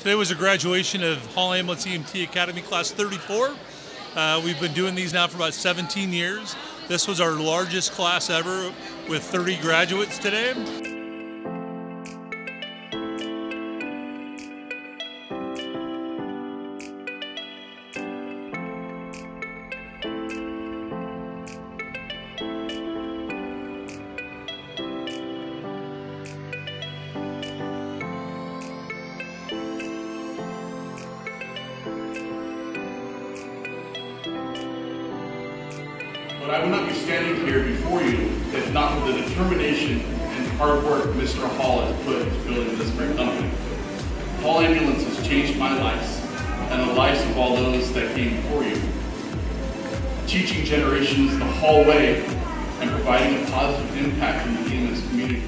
Today was a graduation of Hall Ambulance EMT Academy Class 34. Uh, we've been doing these now for about 17 years. This was our largest class ever with 30 graduates today. But I would not be standing here before you if not for the determination and hard work Mr. Hall has put into building this great company. Hall Ambulance has changed my life and the lives of all those that came before you. Teaching generations the Hall way and providing a positive impact in the EMS community.